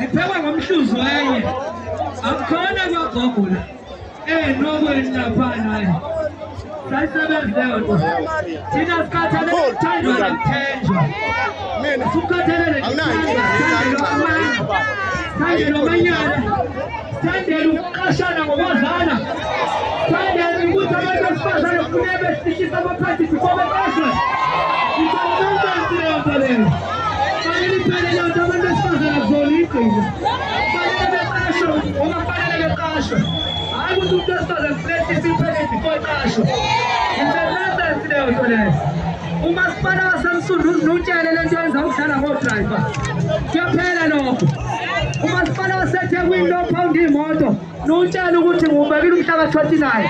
ziphekwa ngomhluzi wenye akukhona kwagogula enokweni eh, laphanaye sayisebenzileyo nto thina sikhathalele kuthandwa nokuthenjwa sikukhathalele sithandele amanye sithandele amanyana sithandele ukuqashana ngokwazana sithandele ukuthi abantu besifazane kufuneka besitishisa amaphandi before umuntu umuntu esizazeiletisipheeiforcashoeleyonto leyo umasipala wasemsunduzi nutshele le nto yenza ukudlala ngoodrayiva kuyaphela lokho umasipala wasethekwini lophawundi iy'moto nutshele ukuthi ngubekile umhlaba twenty-nine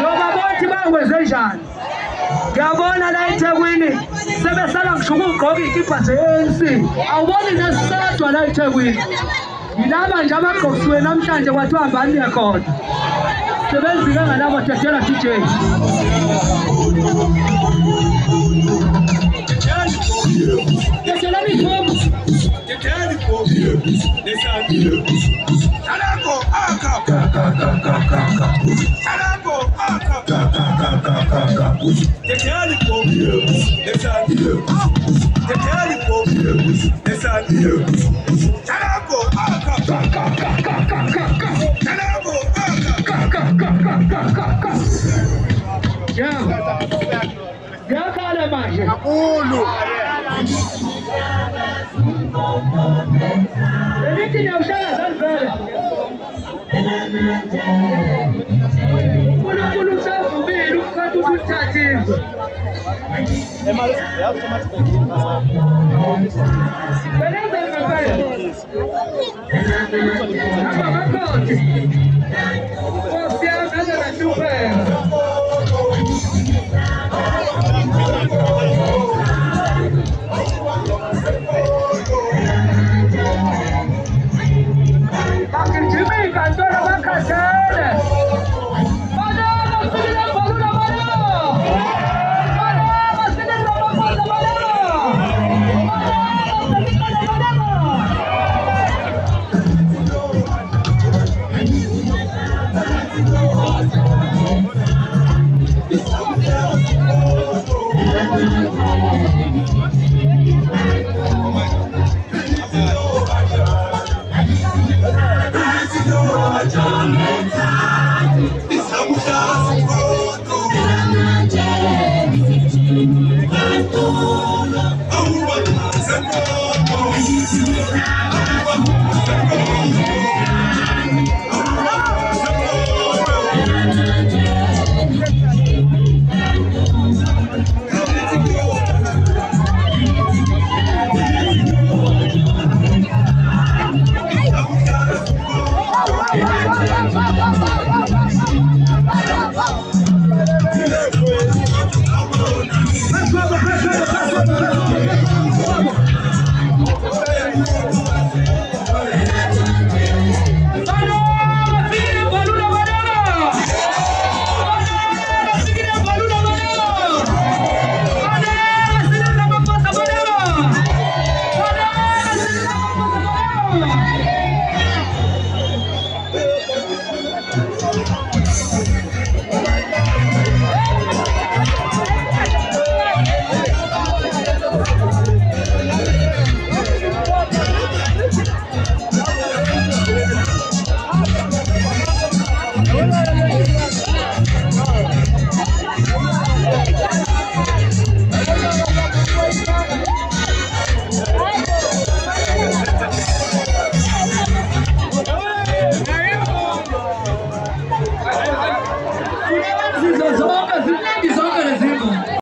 ngoba bothi bakwenze njani ngiyabona la ethekwini sebesalwa ngisho ukugqoka iy'kibha ze-ansi awuboni nesisadwa la ethekwini Inabanja bakhoswe namhlanje kwathihamba nirekhod sebenzike ngalabo thethela TJ Thethela mithombo Thethela mithombo Nesandile Alako aka Alako aka Thethela mithombo Nesandile Thethela mithombo Nesandile Alako margem. Agulho! Permite não, Salazar Pula, pula, kulusa vumbi lukukatu kutativu. É mais, é, é mais Beleza, meu velho? Agora, conte. Confiar nada na chuva. Russia! Oh, oh, oh